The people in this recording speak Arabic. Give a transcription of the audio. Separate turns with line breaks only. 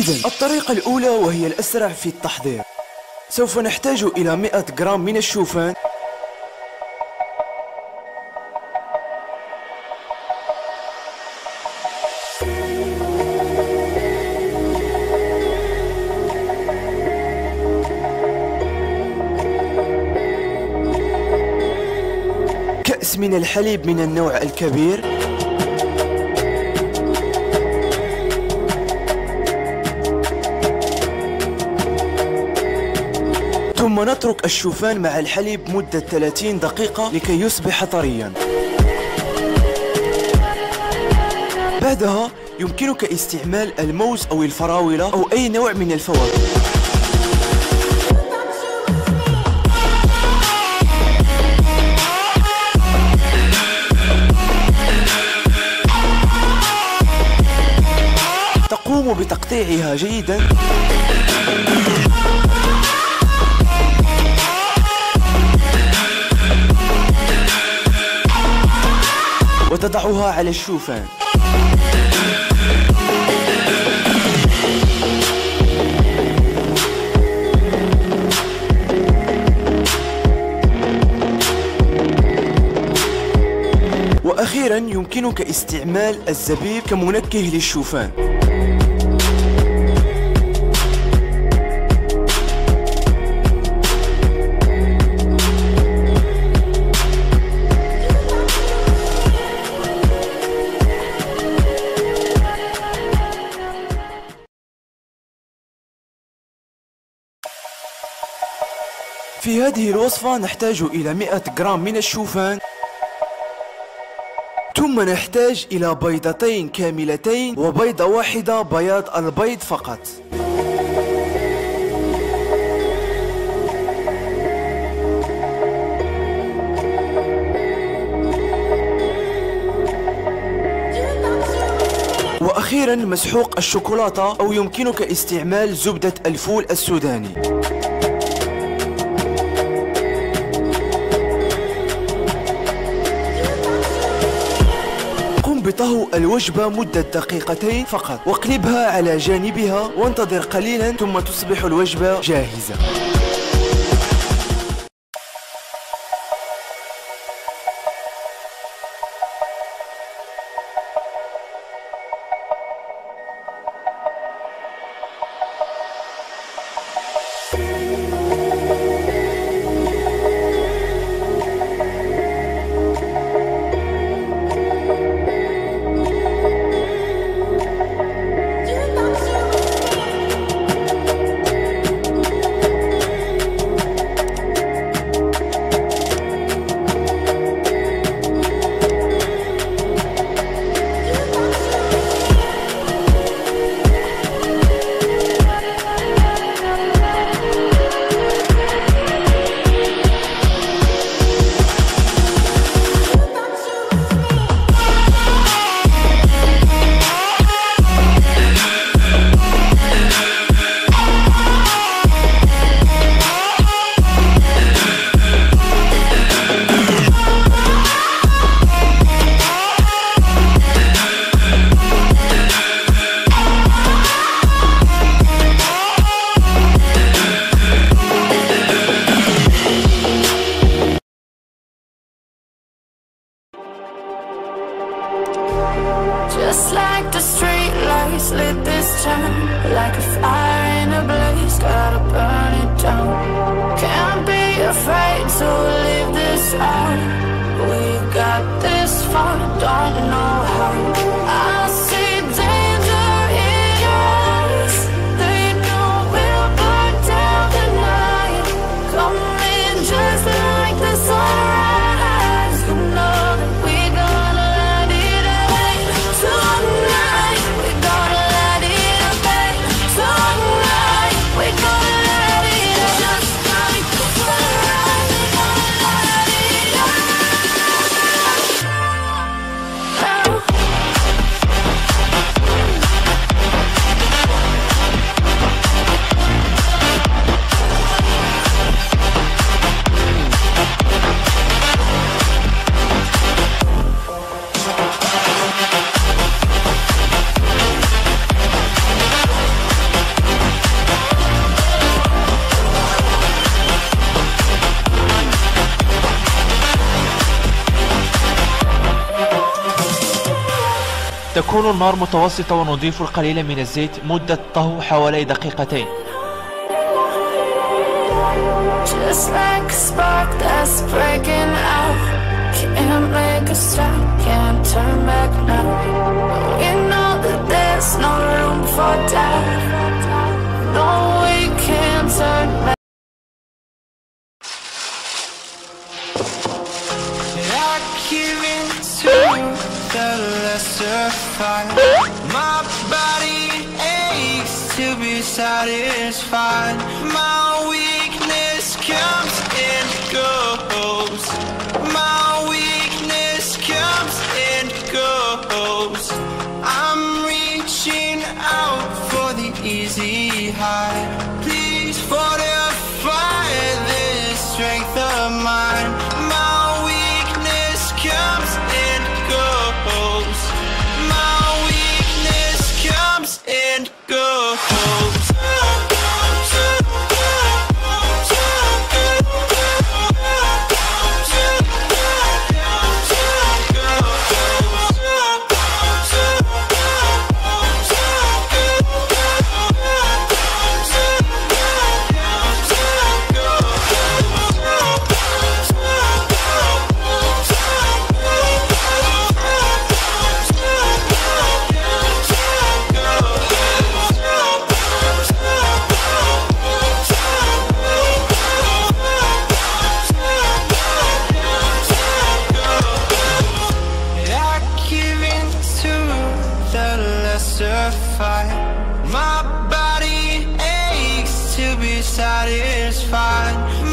إذا الطريقة الأولى وهي الأسرع في التحضير. سوف نحتاج إلى 100 جرام من الشوفان. كأس من الحليب من النوع الكبير. ثم نترك الشوفان مع الحليب مدة 30 دقيقة لكي يصبح طريا. بعدها يمكنك استعمال الموز أو الفراولة أو أي نوع من الفواكه. تقوم بتقطيعها جيدا. وتضعها على الشوفان وأخيرا يمكنك استعمال الزبيب كمنكه للشوفان في هذه الوصفة نحتاج إلى 100 جرام من الشوفان. ثم نحتاج إلى بيضتين كاملتين وبيضة واحدة بياض البيض فقط. وأخيرا مسحوق الشوكولاتة أو يمكنك استعمال زبدة الفول السوداني. قم بطهو الوجبة مدة دقيقتين فقط. واقلبها على جانبها وانتظر قليلا ثم تصبح الوجبة جاهزة.
Out
تكون النار متوسطة ونضيف القليل من الزيت مدة طهو حوالي دقيقتين.
The lesser fight. My body aches to be satisfied. My lesser fight. My body aches to be satisfied.